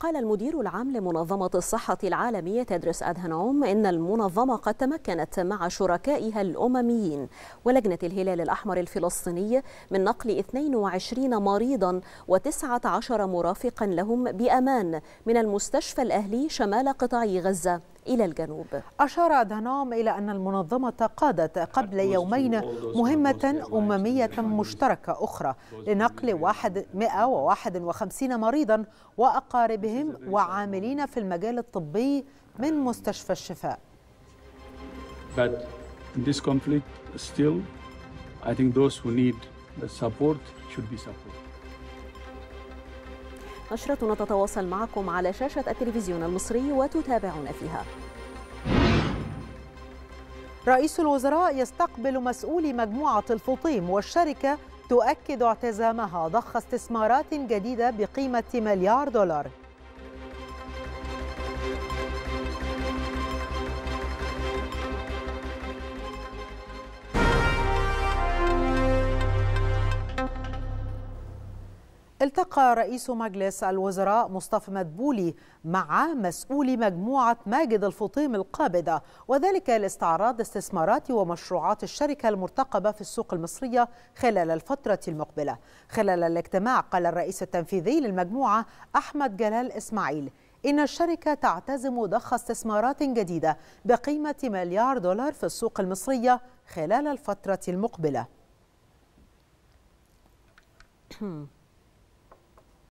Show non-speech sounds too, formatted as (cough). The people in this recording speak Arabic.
قال المدير العام لمنظمة الصحة العالمية تدرس أدهنوم إن المنظمة قد تمكنت مع شركائها الأمميين ولجنة الهلال الأحمر الفلسطيني من نقل 22 مريضا و19 مرافقا لهم بأمان من المستشفى الأهلي شمال قطاع غزة. إلى الجنوب. أشار أدهنوم إلى أن المنظمة قادت قبل يومين مهمة أممية مشتركة أخرى لنقل 151 مريضا وأقاربهم وعاملين في المجال الطبي من مستشفى الشفاء. But in this conflict, still, I think those who need the support should be supported. نشرتنا تتواصل معكم على شاشة التلفزيون المصري وتتابعون فيها. رئيس الوزراء يستقبل مسؤولي مجموعة الفطيم والشركة تؤكد اعتزامها. ضخ استثمارات جديدة بقيمة مليار دولار. التقى رئيس مجلس الوزراء مصطفى مدبولي مع مسؤول مجموعة ماجد الفطيم القابضة وذلك لاستعراض استثمارات ومشروعات الشركة المرتقبة في السوق المصرية خلال الفترة المقبلة. خلال الاجتماع قال الرئيس التنفيذي للمجموعة أحمد جلال إسماعيل إن الشركة تعتزم ضخ استثمارات جديدة بقيمة مليار دولار في السوق المصرية خلال الفترة المقبلة. (clears throat)